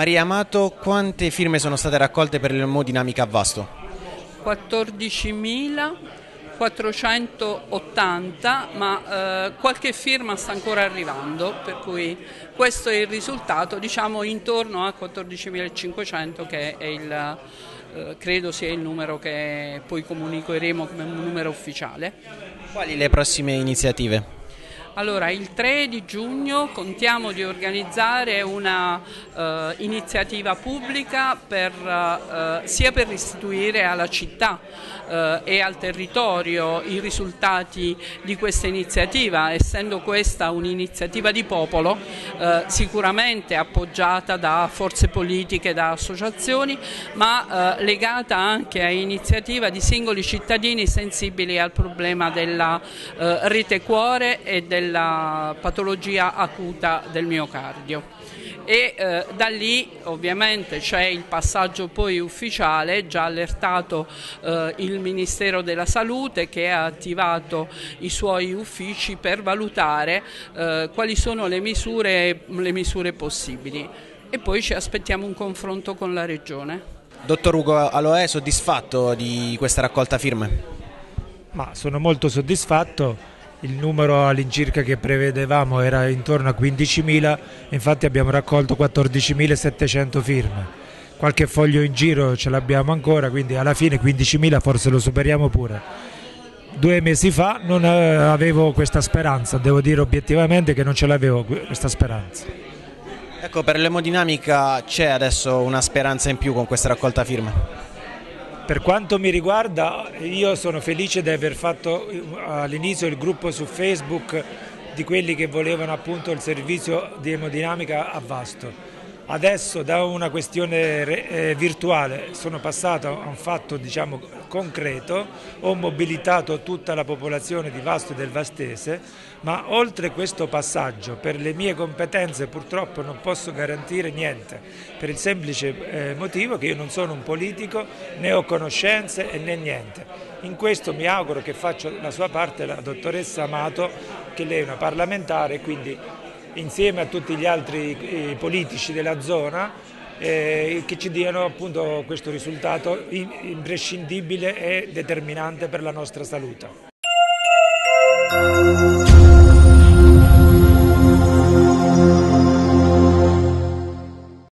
Maria Amato, quante firme sono state raccolte per l'emodinamica a Vasto? 14.480, ma eh, qualche firma sta ancora arrivando, per cui questo è il risultato, diciamo intorno a 14.500 che è il, eh, credo sia il numero che poi comunicheremo come un numero ufficiale. Quali le prossime iniziative? Allora, il 3 di giugno contiamo di organizzare un'iniziativa eh, pubblica per, eh, sia per restituire alla città eh, e al territorio i risultati di questa iniziativa, essendo questa un'iniziativa di popolo eh, sicuramente appoggiata da forze politiche, da associazioni, ma eh, legata anche a iniziativa di singoli cittadini sensibili al problema della eh, rete cuore e del della patologia acuta del miocardio e eh, da lì ovviamente c'è il passaggio poi ufficiale, già allertato eh, il Ministero della Salute che ha attivato i suoi uffici per valutare eh, quali sono le misure, le misure possibili e poi ci aspettiamo un confronto con la Regione. Dottor Ugo Aloè, soddisfatto di questa raccolta firme? Ma sono molto soddisfatto il numero all'incirca che prevedevamo era intorno a 15.000, infatti abbiamo raccolto 14.700 firme. Qualche foglio in giro ce l'abbiamo ancora, quindi alla fine 15.000 forse lo superiamo pure. Due mesi fa non avevo questa speranza, devo dire obiettivamente che non ce l'avevo questa speranza. Ecco, per l'emodinamica c'è adesso una speranza in più con questa raccolta per quanto mi riguarda io sono felice di aver fatto eh, all'inizio il gruppo su Facebook di quelli che volevano appunto il servizio di emodinamica a Vasto. Adesso da una questione eh, virtuale sono passato a un fatto diciamo, concreto, ho mobilitato tutta la popolazione di Vasto e del Vastese, ma oltre questo passaggio per le mie competenze purtroppo non posso garantire niente, per il semplice eh, motivo che io non sono un politico, né ho conoscenze e né niente. In questo mi auguro che faccia la sua parte la dottoressa Amato, che lei è una parlamentare, quindi insieme a tutti gli altri politici della zona eh, che ci diano appunto questo risultato imprescindibile e determinante per la nostra salute.